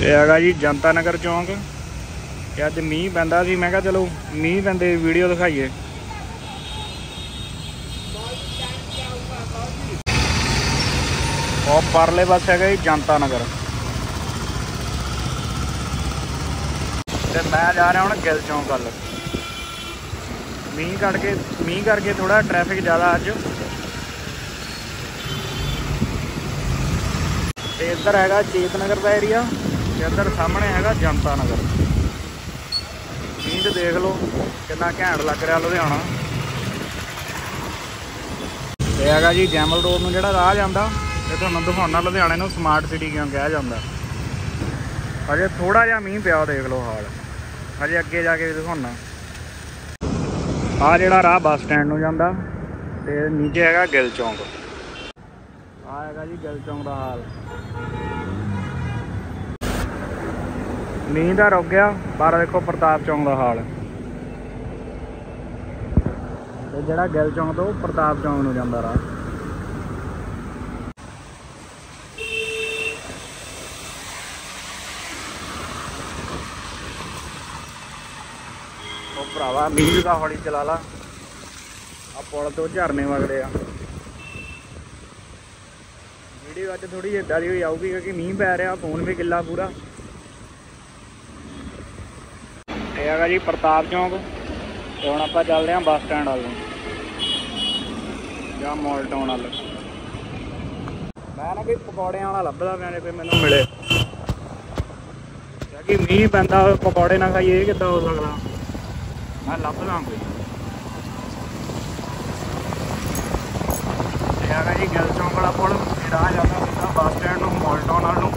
ਇਹ ਹੈਗਾ ਜੀ ਜਨਤਾ ਨਗਰ ਚੌਂਕ ਤੇ ਅੱਜ ਮੀਂਹ ਪੈਂਦਾ ਸੀ, ਮੈਂ ਕਿਹਾ ਚਲੋ ਮੀਂਹ ਪੈਂਦੇ ਵੀਡੀਓ ਦਿਖਾਈਏ। ਉਹ ਪਰਲੇ ਪਾਸੇ ਹੈਗਾ ਜੀ ਜਨਤਾ ਨਗਰ ਤੇ ਮੈਂ ਜਾ ਰਿਹਾ ਹੁਣ ਗਿੱਲ ਚੌਂਕ ਵੱਲ। ਮੀਂਹ ਕਰਕੇ ਮੀਂਹ ਕਰਕੇ ਥੋੜਾ ਟ੍ਰੈਫਿਕ ਜ਼ਿਆਦਾ ਅੱਜ। ਤੇ ਇੱਧਰ ਹੈਗਾ ਚੇਤ ਨਗਰ ਦਾ ਏਰੀਆ ਤੇ ਇੱਧਰ ਸਾਹਮਣੇ ਹੈਗਾ ਜਨਤਾ ਨਗਰ। ਮੀਂਹ ਦੇਖ ਲਓ, ਕਿੰਨਾ ਘੈਂਟ ਲੱਗ ਰਿਹਾ ਲੁਧਿਆਣਾ। ਇਹ ਹੈਗਾ ਜੀ, ਜੈਮਲ ਰੋਡ ਨੂੰ ਜਿਹੜਾ ਰਾਹ ਜਾਂਦਾ ਤੇ ਤੁਹਾਨੂੰ ਦਿਖਾਉਣਾ ਲੁਧਿਆਣੇ ਨੂੰ ਸਮਾਰਟ ਸਿਟੀ ਕਿਉਂ ਕਿਹਾ ਜਾਂਦਾ। ਹਜੇ ਥੋੜਾ ਜਿਹਾ ਮੀਂਹ ਪਿਆ, ਦੇਖ ਲਓ ਹਾਲ। ਹਜੇ ਅੱਗੇ ਜਾ ਕੇ ਦਿਖਾਉਣਾ। ਆ ਜਿਹੜਾ ਰਾਹ ਬੱਸ ਸਟੈਂਡ ਨੂੰ ਜਾਂਦਾ, ਤੇ ਨੀਚੇ ਹੈਗਾ ਗਿੱਲ ਚੌਂਕ। ਆ ਹੈਗਾ ਜੀ ਗਿੱਲ ਚੌਂਕ ਦਾ ਹਾਲ। ਮੀਂਹ ਦਾ ਰੁਕ ਗਿਆ, ਪਰ ਦੇਖੋ ਪ੍ਰਤਾਪ ਚੌਂਕ ਦਾ ਹਾਲ। ਤੇ ਜਿਹੜਾ ਗਿੱਲ ਚੌਂਕ ਤੋਂ ਪ੍ਰਤਾਪ ਚੌਂਕ ਨੂੰ ਜਾਂਦਾ ਰਾਹ। ਉਹ ਭਰਾਵਾ, ਮੀਂਹ ਦਾ ਹੌਲੀ ਚਲਾ ਲਾ। ਆ ਪੁਲ ਤੋਂ ਝਰਨੇ ਵਗਦੇ ਆ। ਵੀਡੀਓ ਅੱਜ ਥੋੜੀ ਇਦਾਂ ਦੀ ਹੋਈ ਆਊਗੀ ਕਿਉਂਕਿ ਮੀਂਹ ਪੈ ਰਿਹਾ, ਫੋਨ ਵੀ ਗਿੱਲਾ ਪੂਰਾ ਇਹ ਹੈਗਾ ਜੀ ਪ੍ਰਤਾਪ ਚੌਂਕ। ਤੇ ਹੁਣ ਆਪਾਂ ਚੱਲਦੇ ਹਾਂ ਬੱਸ ਸਟੈਂਡ ਵੱਲ ਜਾਂ ਮਾਲ ਟਾਊਨ ਵੱਲ। ਮੈਂ ਨਾ ਕੋਈ ਪਕੌੜਿਆਂ ਵਾਲਾ ਲੱਭਦਾ ਪਿਆ ਜੇ ਕੋਈ ਮੈਨੂੰ ਮਿਲੇ। ਕਿਉਂਕਿ ਮੀਂਹ ਪੈਂਦਾ, ਪਕੌੜੇ ਨਾ ਖਾਈਏ ਕਿੱਦਾਂ ਹੋ ਸਕਦਾ? ਮੈਂ ਲੱਭਦਾ ਕੋਈ। ਹੈਗਾ ਜੀ ਗਿੱਲ ਚੌਂਕ ਵਾਲਾ ਪੁਲ। ਇਹ ਜਾਂਦਾ ਸਿੱਧਾ ਬੱਸ ਸਟੈਂਡ ਨੂੰ, ਮਾਲ ਟਾਊਨ ਵੱਲ ਨੂੰ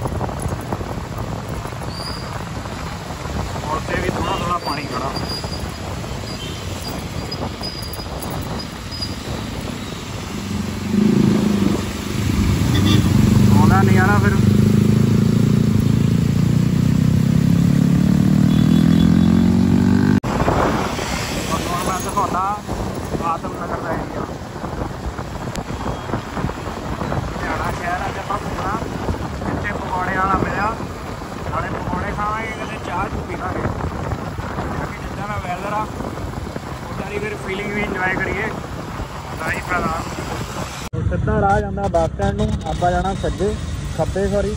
ਪੁਲ ਤੇ ਵੀ ਥੋੜਾ ਥੋੜਾ ਪਾਣੀ ਖੜਾ। ਆਉਂਦਾ ਨਜ਼ਾਰਾ ਫਿਰ ਹੁਣ ਮੈਂ ਦਿਖਾਉਂਦਾ ਆਤਮ ਨਗਰ ਦਾ ਏਰੀਆ ਲੁਧਿਆਣਾ ਸ਼ਹਿਰ ਅੱਜ ਆਪਾਂ ਘੁੰਮਣਾ ਇੱਥੇ ਪਕੌੜੇ ਵਾਲਾ ਮਿਲਿਆ ਨਾਲੇ ਪਕੌੜੇ ਖਾਵਾਂਗੇ ਕਿਤੇ ਚਾਹ ਚੁ ਪੀਵਾਂਗੇ ਕਿਉਂਕਿ ਦਾ ਉਦਾਂ ਦੀ ਫਿਰ ਫੀਲਿੰਗ ਵੀ ਇੰਜੋਏ ਕਰੀਏ। ਹੀ ਫਾਇਦਾ। ਸਿੱਧਾ ਰਾਹ ਜਾਂਦਾ ਬੱਸ ਸਟੈਂਡ ਨੂੰ ਆਪਾਂ ਜਾਣਾ ਸੱਜੇ ਖੱਬੇ ਸੌਰੀ।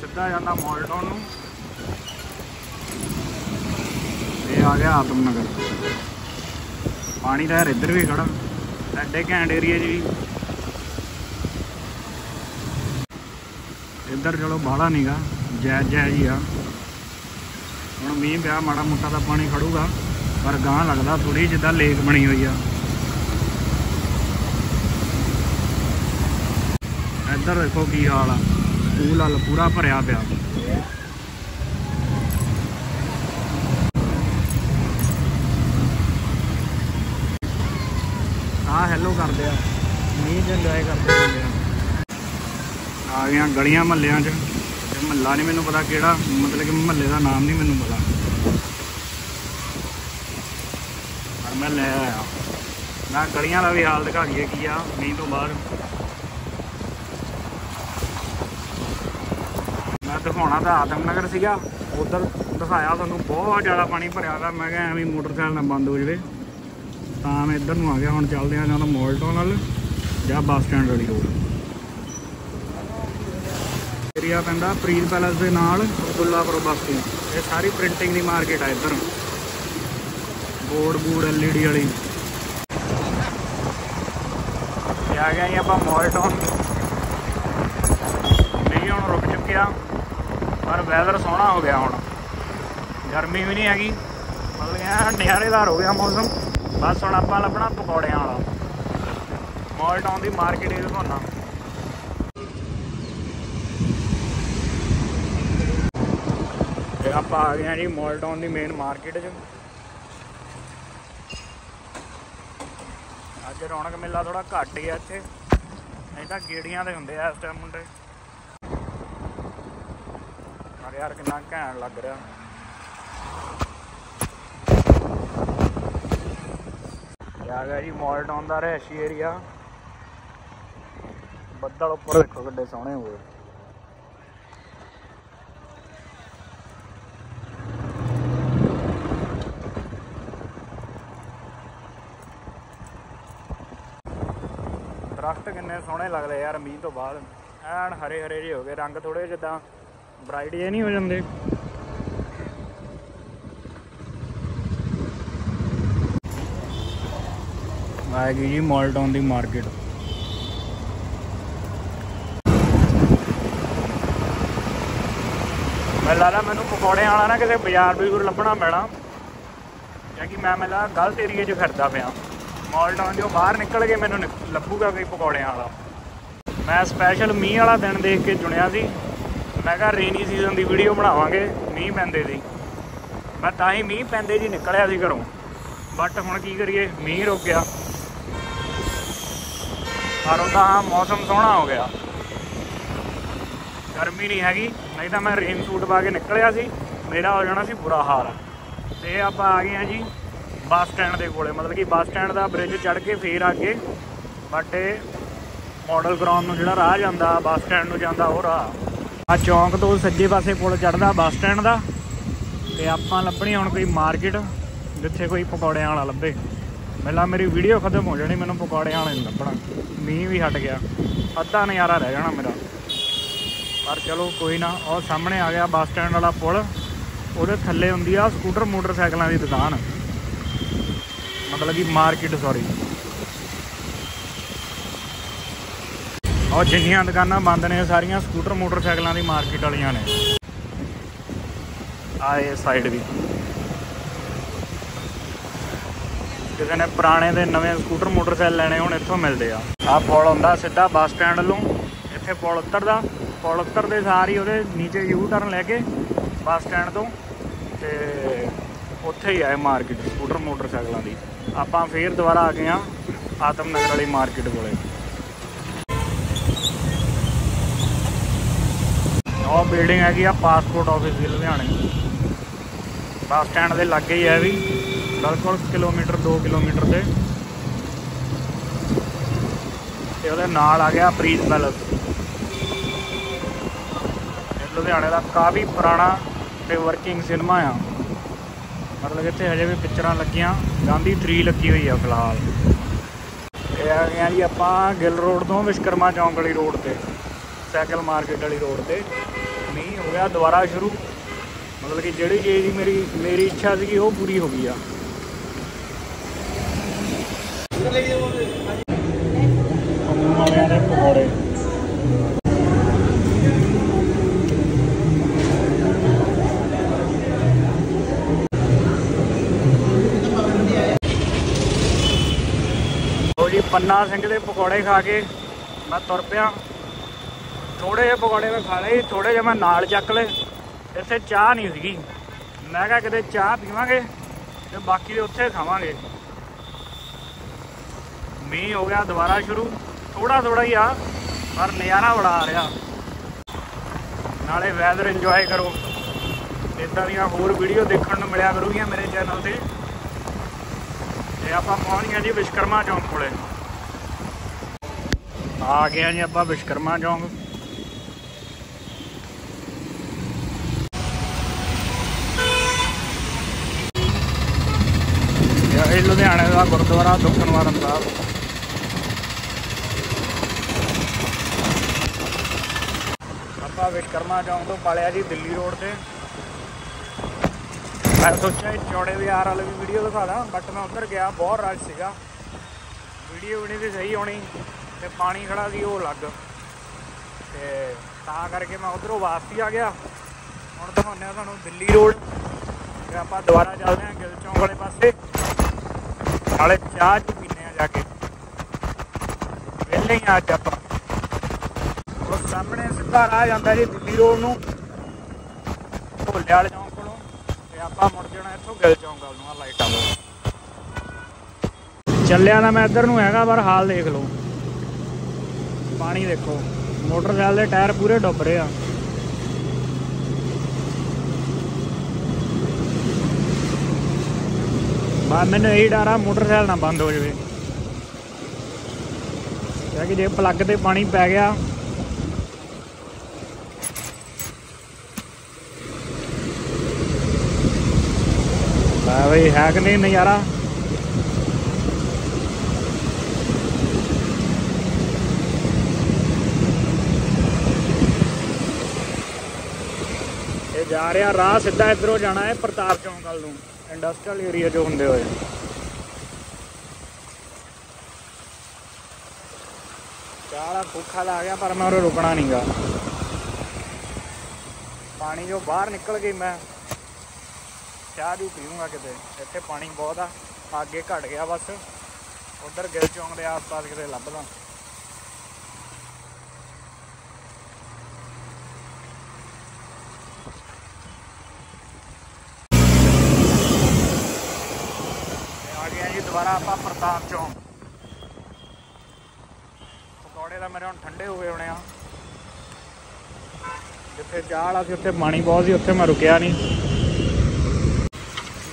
ਸਿੱਧਾ ਜਾਂਦਾ ਮਾਲ ਟਾਊਨ ਨੂੰ। ਇਹ ਆ ਗਿਆ ਆਤਮ ਨਗਰ ਪਾਣੀ ਦਾ ਇੱਧਰ ਵੀ ਖੜਾ। ਐਡੇ ਘੈਂਟ ਏਰੀਆ ਵੀ। ਇੱਧਰ ਚਲੋ ਬਾਹਲਾ ਨਹੀਂਗਾ ਜਾਇਜ਼ ਜਾਇਜ਼ ਹੀ ਆ। ਹੁਣ ਮੀਂਹ ਪਿਆ, ਮਾੜਾ ਮੋਟਾ ਤਾਂ ਪਾਣੀ ਖੜੂਗਾ, ਪਰ ਗਾਂ ਲੱਗਦਾ ਥੋੜੀ ਜਿੱਦਾਂ ਲੇਕ ਬਣੀ ਹੋਈ ਆ। ਇੱਧਰ ਦੇਖੋ ਕੀ ਹਾਲ ਆ। ਪੂਲ ਹਲ ਪੂਰਾ ਭਰਿਆ ਪਿਆ। ਆ ਹੈਲੋ ਕਰਦੇ ਆ। ਮੀਂਹ ਚ ਇੰਜੋਏ ਕਰਦੇ ਆ। ਆ ਗਈਆਂ ਗਲੀਆਂ ਮਹੱਲਿਆਂ 'ਚ। ਤੇ ਮਹੱਲਾ ਨਹੀਂ ਮੈਨੂੰ ਪਤਾ ਕਿਹੜਾ, ਮਤਲਬ ਕਿ ਮਹੱਲੇ ਦਾ ਨਾਮ ਨਹੀਂ ਮੈਨੂੰ ਪਤਾ। ਪਰ ਮੈਂ ਲੈ ਆਇਆ। ਮੈਂ ਗਲੀਆਂ ਦਾ ਵੀ ਹਾਲ ਦਿਖਾ ਦਈਏ ਕੀ ਆ, ਮੀਂਹ ਤੋਂ ਬਾਅਦ। ਮੈਂ ਦਿਖਾਉਣਾ ਤਾਂ ਆਦਮ ਨਗਰ ਸੀਗਾ, ਉਧਰ ਦਿਖਾਇਆ ਤੁਹਾਨੂੰ, ਬਹੁਤ ਜ਼ਿਆਦਾ ਪਾਣੀ ਭਰਿਆ ਦਾ ਮੈਂ ਕਿਹਾ ਐਵੇਂ ਮੋਟਰਸਾਈਕਲ ਨਾ ਬੰਦ ਹੋ ਜਵੇ। ਤਾਂ ਮੈਂ ਇੱਧਰ ਨੂੰ ਆ ਗਿਆ, ਹੁਣ ਚੱਲਦੇ ਆ ਜਾਂ ਤਾਂ ਮਾਲ ਟਾਊਨ ਵੱਲ ਜਾਂ ਬੱਸ ਸਟੈਂਡ ਵਾਲੀ ਰੋਡ। ਏਰੀਆ ਪੈਂਦਾ ਪ੍ਰੀਤ ਪੈਲਸ ਦੇ ਨਾਲ ਅਬਦੁੱਲਾਪੁਰ ਬਸਤੀ ਇਹ ਸਾਰੀ ਪ੍ਰਿੰਟਿੰਗ ਦੀ ਮਾਰਕੀਟ ਆ ਇੱਧਰ। ਬੋਰਡ ਬੂਡ ਐਲਈਡੀ ਵਾਲੀ। ਇਹ ਆ ਗਿਆ ਆਪਾਂ ਮਾਲ ਟਾਊਨ ਨਹੀਂ, ਹੁਣ ਰੁਕ ਚੁੱਕਿਆ। ਪਰ ਵੈਦਰ ਸੋਹਣਾ ਹੋ ਗਿਆ ਹੁਣ। ਗਰਮੀ ਵੀ ਨਹੀਂ ਹੈਗੀ। ਮਤਲਬ ਐਂ ਨਜ਼ਾਰੇਦਾਰ ਹੋ ਗਿਆ ਮੌਸਮ। ਬਸ ਹੁਣ ਆਪਾਂ ਲੱਭਣਾ ਪਕੌੜਿਆਂ ਵਾਲਾ। ਮਾਲ ਟਾਊਨ ਦੀ ਮਾਰਕੀਟ ਇਹ ਦਿਖਾਉਣਾ ਆਪਾਂ ਆ ਗਏ ਆ ਜੀ ਮਾਲ ਟਾਊਨ ਦੀ ਮੇਨ ਮਾਰਕੀਟ 'ਚ। ਅੱਜ ਰੌਣਕ ਮੇਲਾ ਥੋੜਾ ਘੱਟ ਹੀ ਆ ਇੱਥੇ। ਨਹੀਂ ਤਾਂ ਗੇੜੀਆਂ ਦੇ ਹੁੰਦੇ ਆ ਇਸ ਟਾਈਮ ਮੁੰਡੇ। ਆ ਯਾਰ ਕਿੰਨਾ ਘੈਂਟ ਲੱਗ ਰਿਹਾ। ਇਹ ਗਿਆ ਜੀ ਮਾਲ ਟਾਊਨ ਦਾ ਰਹਿਸ਼ੀ ਏਰੀਆ ਬੱਦਲ ਉੱਪਰ ਦੇਖੋ ਕਿੱਡੇ ਸੋਹਣੇ ਹੋਏ। ਦਰਖਤ ਕਿੰਨੇ ਸੋਹਣੇ ਲੱਗਦੇ ਯਾਰ ਮੀਂਹ ਤੋਂ ਬਾਅਦ। ਐਨ ਹਰੇ ਹਰੇ ਜਿਹੇ ਹੋ ਗਏ, ਰੰਗ ਥੋੜੇ ਜਿੱਦਾਂ ਬ੍ਰਾਈਟ ਜਿਹੇ ਨਹੀਂ ਹੋ ਜਾਂਦੇ। ਆ ਗਈ ਜੀ ਮਾਲਟਾਊਨ ਦੀ ਮਾਰਕੀਟ ਮੈਨੂੰ ਲੱਗਦਾ ਮੈਨੂੰ ਪਕੌੜਿਆਂ ਵਾਲਾ ਨਾ ਕਿਸੇ ਬਾਜ਼ਾਰ ਬਜ਼ੂਰ ਲੱਭਣਾ ਪੈਣਾ। ਕਿਉਂਕਿ ਮੈਂ ਮੇਲਾ ਗਲਤ ਏਰੀਏ 'ਚ ਫਿਰਦਾ ਪਿਆ। ਮਾਲਟਾਊਨ ਜੋ ਬਾਹਰ ਨਿਕਲ ਕੇ ਮੈਨੂੰ ਨਿਕ- ਲੱਭੂਗਾ ਕੋਈ ਪਕੌੜਿਆਂ ਵਾਲਾ। ਮੈਂ ਸਪੈਸ਼ਲ ਮੀਂਹ ਵਾਲਾ ਦਿਨ ਦੇਖ ਕੇ ਚੁਣਿਆ ਸੀ। ਮੈਂ ਕਿਹਾ ਰੇਨੀ ਸੀਜ਼ਨ ਦੀ ਵੀਡੀਓ ਬਣਾਵਾਂਗੇ, ਮੀਂਹ ਪੈਂਦੇ ਦੀ ਮੈਂ ਤਾਂ ਹੀ ਮੀਂਹ ਪੈਂਦੇ ਜੀ ਨਿਕਲਿਆ ਸੀ ਘਰੋਂ। ਬਟ ਹੁਣ ਕੀ ਕਰੀਏ, ਮੀਂਹ ਰੁਕ ਗਿਆ। ਪਰ ਉਹਦਾ ਮੌਸਮ ਸੋਹਣਾ ਹੋ ਗਿਆ। ਗਰਮੀ ਨਹੀਂ ਹੈਗੀ, ਨਹੀਂ ਤਾਂ ਮੈਂ ਰੇਨ ਸੂਟ ਪਾ ਕੇ ਨਿਕਲਿਆ ਸੀ। ਮੇਰਾ ਹੋ ਜਾਣਾ ਸੀ ਬੁਰਾ ਹਾਲ। ਤੇ ਆਪਾਂ ਆ ਗਏ ਆ ਜੀ। ਬੱਸ ਸਟੈਂਡ ਦੇ ਕੋਲੇ, ਮਤਲਬ ਕਿ ਬੱਸ ਸਟੈਂਡ ਦਾ ਬ੍ਰਿਜ ਚੜ੍ਹ ਕੇ ਫੇਰ ਅੱਗੇ ਬਟ ਇਹ ਮਾਡਲ ਗਰਾਊਂਡ ਨੂੰ ਜਿਹੜਾ ਰਾਹ ਜਾਂਦਾ, ਬੱਸ ਸਟੈਂਡ ਨੂੰ ਜਾਂਦਾ ਉਹ ਰਾਹ। ਆ ਚੌਂਕ ਤੋਂ ਸੱਜੇ ਪਾਸੇ ਪੁਲ ਚੜਦਾ ਬੱਸ ਸਟੈਂਡ ਦਾ, ਤੇ ਆਪਾਂ ਲੱਭਣੀ ਹੁਣ ਕੋਈ ਮਾਰਕੀਟ, ਜਿੱਥੇ ਕੋਈ ਪਕੌੜਿਆਂ ਵਾਲਾ ਲੱਭੇ। ਪਹਿਲਾਂ ਮੇਰੀ ਵੀਡੀਓ ਖਤਮ ਹੋ ਜਾਣੀ, ਮੈਨੂੰ ਪਕੌੜਿਆਂ ਵਾਲਾ ਨਹੀਂ ਲੱਭਣਾ। ਮੀਂਹ ਵੀ ਹਟ ਗਿਆ। ਅੱਧਾ ਨਜ਼ਾਰਾ ਰਹਿ ਜਾਣਾ ਮੇਰਾ। ਪਰ ਚਲੋ ਕੋਈ ਨਾ, ਉਹ ਸਾਹਮਣੇ ਆ ਗਿਆ ਬੱਸ ਸਟੈਂਡ ਵਾਲਾ ਪੁਲ। ਉਹਦੇ ਥੱਲੇ ਹੁੰਦੀ ਆ ਸਕੂਟਰ ਮੋਟਰਸਾਈਕਲਾਂ ਦੀ ਦੁਕਾਨ। ਮਤਲਬ ਕਿ ਮਾਰਕੀਟ ਸੌਰੀ ਉਹ ਜਿੰਨੀਆਂ ਦੁਕਾਨਾਂ ਬੰਦ ਨੇ, ਸਾਰੀਆਂ ਸਕੂਟਰ, ਮੋਟਰਸਾਈਕਲਾਂ ਦੀ ਮਾਰਕੀਟ ਵਾਲੀਆਂ ਨੇ। ਆਏ ਸਾਈਡ ਵੀ। ਕਿਸੇ ਨੇ ਪੁਰਾਣੇ ਦੇ ਨਵੇਂ ਸਕੂਟਰ, ਮੋਟਰਸਾਈਕਲ ਲੈਣੇ, ਹੁਣ ਇੱਥੋਂ ਮਿਲਦੇ ਆ। ਆਹ ਪੁਲ ਹੁੰਦਾ ਸਿੱਧਾ ਬੱਸ ਸਟੈਂਡ ਵੱਲੋਂ। ਇੱਥੇ ਪੁਲ ਉਤਰਦਾ। ਪੁਲ ਉਤਰਦੇ ਸਾਰ ਹੀ ਉਹਦੇ ਨੀਚੇ ਯੂ ਟਰਨ ਲੈ ਕੇ ਬੱਸ ਸਟੈਂਡ ਤੋਂ ਤੇ ਉੱਥੇ ਹੀ ਆਏ ਮਾਰਕੀਟ, ਸਕੂਟਰ, ਮੋਟਰਸਾਈਕਲਾਂ ਦੀ। ਆਪਾਂ ਫੇਰ ਦੁਬਾਰਾ ਆ ਗਏ ਆ ਆਤਮ ਨਗਰ ਵਾਲੀ ਮਾਰਕੀਟ ਕੋਲੇ। ਉਹ ਬਿਲਡਿੰਗ ਹੈਗੀ ਆ ਪਾਸਪੋਰਟ ਆਫਿਸ ਦੀ, ਲੁਧਿਆਣੇ। ਬੱਸ ਸਟੈਂਡ ਦੇ ਲਾਗੇ ਹੀ ਹੈ ਵੀ। ਬਿਲਕੁਲ ਕਿਲੋਮੀਟਰ 2 ਕਿਲੋਮੀਟਰ ਤੇ। ਤੇ ਉਹਦੇ ਨਾਲ ਆ ਗਿਆ ਪ੍ਰੀਤ ਪੈਲਸ। ਲੁਧਿਆਣੇ ਦਾ ਕਾਫੀ ਪੁਰਾਣਾ ਤੇ ਵਰਕਿੰਗ ਸਿਨੇਮਾ ਆ। ਮਤਲਬ ਇੱਥੇ ਹਜੇ ਵੀ ਪਿਕਚਰਾਂ ਲੱਗੀਆਂ, ਗਾਂਧੀ 3 ਲੱਗੀ ਹੋਈ ਆ ਫਿਲਹਾਲ। ਇਹ ਆ ਗਏ ਆ ਜੀ ਆਪਾਂ ਗਿੱਲ ਰੋਡ ਤੋਂ ਵਿਸ਼ਕਰਮਾ ਚੌਂਕ ਵਾਲੀ ਰੋਡ ਤੇ, ਸਾਈਕਲ ਮਾਰਕੀਟ ਵਾਲੀ ਰੋਡ ਤੇ। ਮੀਂਹ ਹੋ ਗਿਆ, ਦੁਬਾਰਾ ਸ਼ੁਰੂ। ਮਤਲਬ ਕਿ ਜਿਹੜੀ ਚੀਜ਼ ਦੀ ਮੇਰੀ ਮੇਰੀ ਇੱਛਾ ਸੀਗੀ, ਉਹ ਪੂਰੀ ਹੋ ਗਈ ਆ। ਉਹ ਪੰਨਾ ਸਿੰਘ ਦੇ ਪਕੌੜੇ ਖਾ ਕੇ ਮੈਂ ਤੁਰ ਪਿਆ। ਥੋੜੇ ਜਿਹੇ ਪਕੌੜੇ ਮੈਂ ਖਾ ਲਏ ਥੋੜੇ ਜਿਹੇ ਮੈਂ ਨਾਲ ਚੱਕ ਲਏ, ਇੱਥੇ ਚਾਹ ਨਹੀਂ ਸੀਗੀ। ਮੈਂ ਕਿਹਾ ਕਿਤੇ ਚਾਹ ਪੀਵਾਂਗੇ ਤੇ ਬਾਕੀ ਦੇ ਉੱਥੇ ਖਾਵਾਂਗੇ। ਮੀਂਹ ਹੋ ਗਿਆ, ਦੁਬਾਰਾ ਸ਼ੁਰੂ। ਥੋੜਾ ਥੋੜਾ ਹੀ ਆ, ਪਰ ਨਜ਼ਾਰਾ ਬੜਾ ਆ ਰਿਹਾ। ਨਾਲੇ ਵੈਦਰ ਇੰਜੋਏ ਕਰੋ। ਇਦਾਂ ਦੀਆਂ ਹੋਰ ਵੀਡੀਓ ਦੇਖਣ ਨੂੰ ਮਿਲਿਆ ਕਰੂਗੀਆਂ ਮੇਰੇ ਚੈਨਲ ਤੇ। ਤੇ ਆਪਾਂ ਪਹੁੰਚ ਗਏ ਜੀ ਵਿਸ਼ਕਰਮਾ ਚੌਂਕ ਕੋਲੇ। ਆ ਗਏ ਜੀ ਆਪਾਂ ਵਿਸ਼ਕਰਮਾ ਚੌਂਕ। ਇਹ ਲੁਧਿਆਣੇ ਦਾ ਗੁਰਦੁਆਰਾ ਦੁਖਨਵਾਰਨ ਸਾਹਿਬ। ਆਪਾਂ ਵਿਸ਼ਕਰਮਾ ਚੌਂਕ ਤੋਂ ਪਾਲਿਆ ਜੀ ਦਿੱਲੀ ਰੋਡ ਤੇ। ਮੈਂ ਸੋਚਿਆ ਚੌੜੇ ਬਾਜ਼ਾਰ ਵਾਲੀ ਵੀ ਵੀਡੀਓ ਦਿਖਾ ਦਾਂ ਬਟ ਮੈਂ ਉੱਧਰ ਗਿਆ ਬਹੁਤ ਰਸ਼ ਸੀਗਾ। ਵੀਡੀਓ ਵੀ ਨਹੀਂ ਸੀ ਸਹੀ ਹੋਣੀ ਤੇ ਪਾਣੀ ਖੜਾ ਸੀ ਉਹ ਅਲੱਗ। ਤੇ ਤਾਂ ਕਰਕੇ ਮੈਂ ਉਧਰੋਂ ਵਾਪਸੀ ਆ ਗਿਆ। ਹੁਣ ਦਿਖਾਉਂਦੇ ਆ ਤੁਹਾਨੂੰ ਦਿੱਲੀ ਰੋਡ ਤੇ ਆਪਾਂ ਦੁਬਾਰਾ ਚੱਲਦੇ ਹਾਂ ਗਿੱਲ ਚੌਂਕ ਵਾਲੇ ਪਾਸੇ। ਨਾਲੇ ਚਾਹ ਚ ਪੀਨੇ ਆ ਜਾ ਕੇ। ਵਿਹਲੇ ਹੀ ਆ ਅੱਜ ਆਪਾਂ। ਉਹ ਸਾਹਮਣੇ ਸਿੱਧਾ ਰਾਹ ਜਾਂਦਾ ਜੀ ਦਿੱਲੀ ਰੋਡ ਨੂੰ। ਢੋਲੇ ਵਾਲੇ ਤੇ ਆਪਾਂ ਮੁੜ ਜਾਣਾ ਇੱਥੋਂ ਗਿੱਲ ਚੌਂਕ ਵੱਲ ਨੂੰ ਆ ਲਾਈਟਾਂ ਤੋਂ ਚੱਲਿਆ ਤਾਂ ਮੈਂ ਇੱਧਰ ਨੂੰ ਹੈਗਾ, ਪਰ ਹਾਲ ਦੇਖ ਲਓ। ਪਾਣੀ ਦੇਖੋ, ਮੋਟਰਸਾਈਕਲ ਦੇ ਟਾਇਰ ਪੂਰੇ ਡੁੱਬ ਰਹੇ ਆ। ਬਾ ਮੈਨੂੰ ਇਹੀ ਡਰ ਆ, ਮੋਟਰਸਾਈਕਲ ਨਾ ਬੰਦ ਹੋ ਜਾਵੇ। ਕਿਉਂਕਿ ਜੇ ਪਲੱਗ ਤੇ ਪਾਣੀ ਪੈ ਗਿਆ ਲੈ ਬਈ, ਹੈ ਕਿ ਨਹੀਂ ਨਜ਼ਾਰਾ? ਇਹ ਜਾ ਰਿਹਾ ਰਾਹ, ਸਿੱਧਾ ਇਧਰੋਂ ਜਾਣਾ ਹੈ ਪ੍ਰਤਾਪ ਚੌਂਕ ਵੱਲ ਨੂੰ। ਇੰਡਸਟਰੀਅਲ ਏਰੀਆ ਜੋ ਹੁੰਦੇ ਹੋਏ। ਚਾਲਾ ਭੁੱਖਾ ਲਾ ਗਿਆ, ਪਰ ਮੈਂ ਉਹ ਰੁਕਣਾ ਨਹੀਂਗਾ ਪਾਣੀ ਜੋ ਬਾਹਰ ਨਿਕਲ ਗਈ ਮੈਂ। ਚਾਹ ਜੂ ਪੀਊਂਗਾ ਕਿਤੇ। ਇੱਥੇ ਪਾਣੀ ਬਹੁਤ ਆ। ਅੱਗੇ ਘਟ ਗਿਆ ਬਸ। ਉਧਰ ਗਿਲ ਚੌਂਕ ਦੇ ਆਸ-ਪਾਸ ਕਿਤੇ ਲੱਭਦਾ। ਆ ਗਿਆ ਜੀ ਦੁਬਾਰਾ ਆਪਾਂ ਪ੍ਰਤਾਪ ਚੌਂਕ। ਪਕੌੜੇ ਤਾਂ ਮੇਰੇ ਹੁਣ ਠੰਡੇ ਹੋ ਗਏ ਹੋਣੇ ਆ। ਜਿੱਥੇ ਚਾਹ ਵਾਲਾ ਸੀ, ਉੱਥੇ ਪਾਣੀ ਬਹੁਤ ਸੀ, ਉੱਥੇ ਮੈਂ ਰੁਕਿਆ ਨਹੀਂ।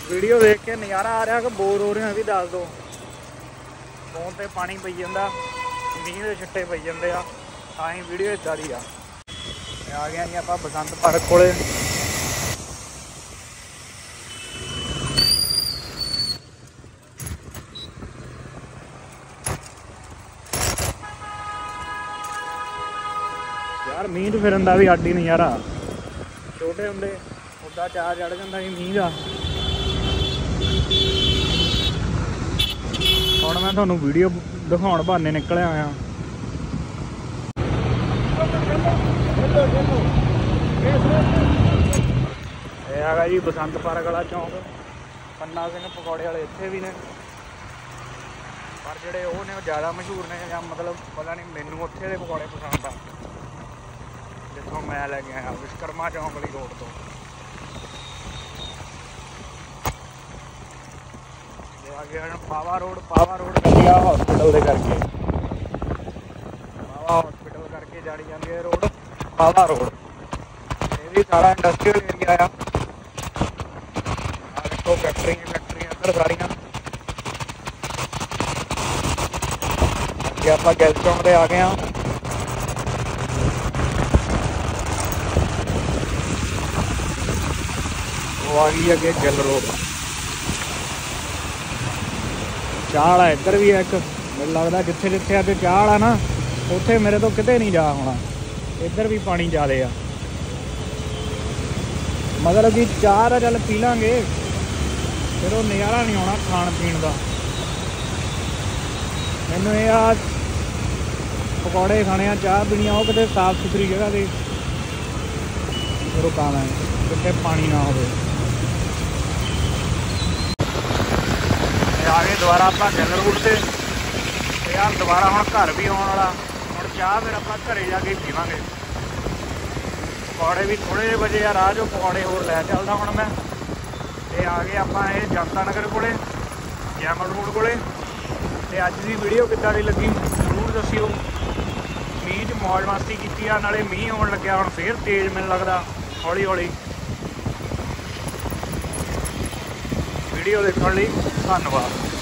ਵੀਡੀਓ ਦੇਖ ਕੇ ਨਜ਼ਾਰਾ ਆ ਰਿਹਾ ਕਿ ਬੋਰ ਹੋ ਰਿਹਾ ਵੀ ਦੱਸ ਦਿਓ ਫੋਨ ਤੇ ਪਾਣੀ ਪਈ ਜਾਂਦਾ, ਮੀਂਹ ਦੇ ਛਿੱਟੇ ਪਈ ਜਾਂਦੇ ਆ, ਤਾਂ ਹੀ ਵੀਡੀਓ ਇਦਾਂ ਦੀ ਆ। ਆ ਗਿਆ ਜੀ ਆਪਾਂ ਬਸੰਤ ਪਾਰਕ ਕੋਲੇ। ਯਾਰ, ਮੀਂਹ ਤੋਂ ਫਿਰਨ ਦਾ ਵੀ ਅੱਡ ਨਜ਼ਾਰਾ। ਛੋਟੇ ਹੁੰਦੇ ਉੱਡਾ ਚਾਹ ਚੜ ਜਾਂਦਾ ਸੀ ਮੀਂਹ ਦਾ ਹੁਣ ਮੈਂ ਤੁਹਾਨੂੰ ਵੀਡੀਓ ਦਿਖਾਉਣ ਬਹਾਨੇ ਨਿਕਲਿਆ ਆਇਆ ਇਹ ਹੈਗਾ ਜੀ ਬਸੰਤ ਪਾਰਕ ਵਾਲਾ ਚੌਂਕ। ਪੰਨਾ ਸਿੰਘ ਪਕੌੜੇ ਵਾਲੇ ਇੱਥੇ ਵੀ ਨੇ। ਪਰ ਜਿਹੜੇ ਉਹ ਨੇ ਉਹ ਜ਼ਿਆਦਾ ਮਸ਼ਹੂਰ ਨੇ, ਜਾਂ ਮਤਲਬ ਪਤਾ ਨਹੀਂ ਮੈਨੂੰ ਉੱਥੇ ਦੇ ਪਕੌੜੇ ਪਸੰਦ ਆ। ਜਿੱਥੋਂ ਮੈਂ ਲੈ ਕੇ ਆਇਆ ਵਿਸ਼ਕਰਮਾ ਚੌਂਕ ਵਾਲੀ ਰੋਡ ਤੋਂ। ਆ ਗਿਆ ਪਾਵਾ ਰੋਡ ਪਾਵਾ ਰੋਡ ਵਧੀਆ ਹਸਪੀਟਲ ਦੇ ਕਰਕੇ। ਪਾਵਾ ਹਸਪੀਟਲ ਕਰਕੇ ਜਾਣੀ ਜਾਂਦੀ ਹੈ ਰੋਡ ਪਾਵਾ ਰੋਡ। ਇਹ ਵੀ ਸਾਰਾ ਇੰਡਸਟਰੀਅਲ ਏਰੀਆ ਆ। ਆ ਦੇਖੋ ਫੈਕਟਰੀਆਂ ਫੈਕਟਰੀਆਂ ਇੱਧਰ ਸਾਰੀਆਂ। ਅੱਗੇ ਆਪਾਂ ਗੈਸ ਚੌਂਕ ਤੇ ਆ ਗਏ ਆ ਉਹ ਆ ਗਈ ਅੱਗੇ ਗਿੱਲ ਰੋਡ ਚਾਹ ਵਾਲਾ ਇੱਧਰ ਵੀ ਇੱਕ। ਮੈਨੂੰ ਲੱਗਦਾ ਜਿੱਥੇ ਜਿੱਥੇ ਅੱਜ ਚਾਹ ਵਾਲਾ ਨਾ, ਉੱਥੇ ਮੇਰੇ ਤੋਂ ਕਿਤੇ ਨਹੀਂ ਜਾ ਹੋਣਾ। ਇੱਧਰ ਵੀ ਪਾਣੀ ਜ਼ਿਆਦੇ ਆ। ਮਗਰ ਅਸੀਂ ਚਾਹ ਦਾ ਚੱਲ ਪੀ ਲਾਂਗੇ। ਫਿਰ ਉਹ ਨਜ਼ਾਰਾ ਨਹੀਂ ਆਉਣਾ ਖਾਣ ਪੀਣ ਦਾ। ਮੈਨੂੰ ਇਹ ਆ, ਪਕੌੜੇ ਖਾਣੇ ਆ, ਚਾਹ ਪੀਣੀ ਆ, ਉਹ ਕਿਤੇ ਸਾਫ਼ ਸੁਥਰੀ ਜਗ੍ਹਾ ਤੇ। ਉਹ ਹੈ ਜਿੱਥੇ ਪਾਣੀ ਨਾ ਹੋਵੇ। ਆ ਗਏ ਦੁਬਾਰਾ ਆਪਾਂ ਜੰਗਲ ਰੂਟ ਤੇ ਤੇ ਯਾਰ ਦੁਬਾਰਾ ਹੁਣ ਘਰ ਵੀ ਆਉਣ ਵਾਲਾ। ਹੁਣ ਚਾਹ ਫਿਰ ਆਪਾਂ ਘਰੇ ਜਾ ਕੇ ਪੀਵਾਂਗੇ। ਪਕੌੜੇ ਵੀ ਥੋੜੇ ਜਿਹੇ ਵਜੇ ਆ, ਰਾਹ ਜੋ ਪਕੌੜੇ ਹੋਰ ਲੈ ਚੱਲਦਾ ਹੁਣ ਮੈਂ। ਤੇ ਆ ਗਏ ਆਪਾਂ ਇਹ ਜਨਤਾ ਨਗਰ ਕੋਲੇ, ਜੈਮਲ ਰੋਡ ਕੋਲੇ। ਤੇ ਅੱਜ ਦੀ ਵੀਡੀਓ ਕਿੱਦਾਂ ਦੀ ਲੱਗੀ, ਜ਼ਰੂਰ ਦੱਸਿਓ। ਮੀਂਹ 'ਚ ਮੌਜ ਮਸਤੀ ਕੀਤੀ ਆ, ਨਾਲੇ ਮੀਂਹ ਆਉਣ ਲੱਗਿਆ, ਹੁਣ ਫੇਰ ਤੇਜ਼ ਮੈਨੂੰ ਲੱਗਦਾ ਹੌਲੀ ਹੌਲੀ ਵੀਡੀਓ ਦੇਖਣ ਲਈ। あるのが